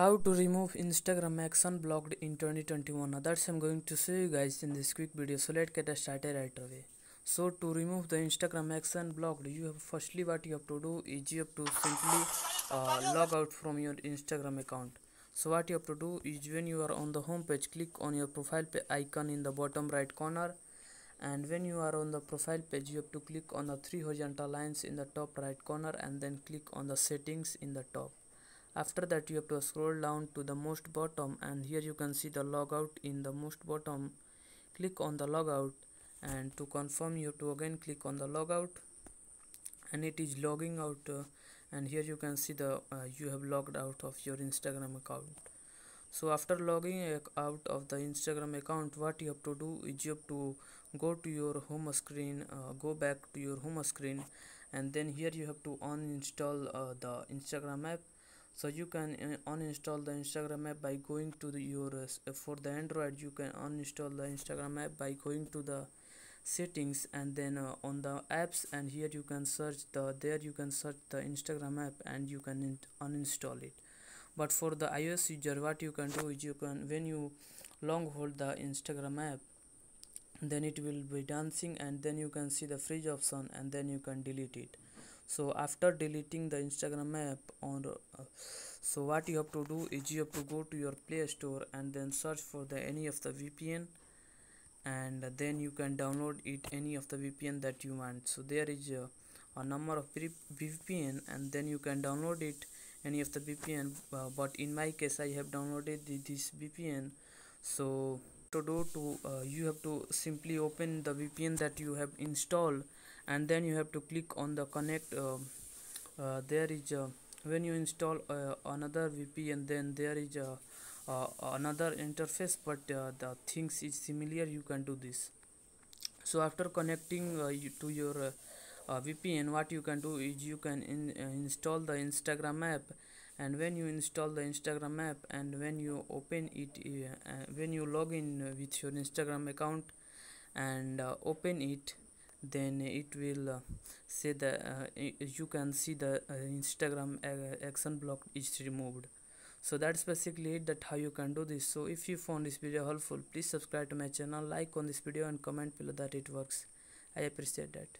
how to remove instagram action blocked in 2021 now that's i'm going to show you guys in this quick video. So let's get started right away. So to remove the instagram action blocked you have firstly what you have to do is you have to simply uh, log out from your instagram account. So what you have to do is when you are on the home page click on your profile icon in the bottom right corner. And when you are on the profile page you have to click on the three horizontal lines in the top right corner and then click on the settings in the top after that you have to scroll down to the most bottom and here you can see the logout. In the most bottom click on the logout and to confirm you have to again click on the logout and it is logging out uh, and here you can see the uh, you have logged out of your instagram account. So after logging out of the instagram account what you have to do is you have to go to your home screen uh, go back to your home screen and then here you have to uninstall uh, the instagram app so you can uh, uninstall the instagram app by going to the your uh, for the android you can uninstall the instagram app by going to the settings and then uh, on the apps and here you can search the there you can search the instagram app and you can uninstall it. But for the ios user what you can do is you can when you long hold the instagram app then it will be dancing and then you can see the fridge option and then you can delete it so after deleting the instagram app on uh, so what you have to do is you have to go to your play store and then search for the any of the vpn and then you can download it any of the vpn that you want. So there is a, a number of vpn and then you can download it any of the vpn uh, but in my case i have downloaded the, this vpn so to do to uh, you have to simply open the vpn that you have installed and then you have to click on the connect uh, uh, there is a, when you install uh, another vpn then there is another interface but uh, the things is similar you can do this. So after connecting uh, you, to your vpn what you can do is you can in, install the instagram app and when you install the instagram app and when you open it uh, when you log in with your instagram account and uh, open it then it will uh, say that uh, you can see the uh, instagram action block is removed. So that's basically it that how you can do this. So if you found this video helpful please subscribe to my channel like on this video and comment below that it works. I appreciate that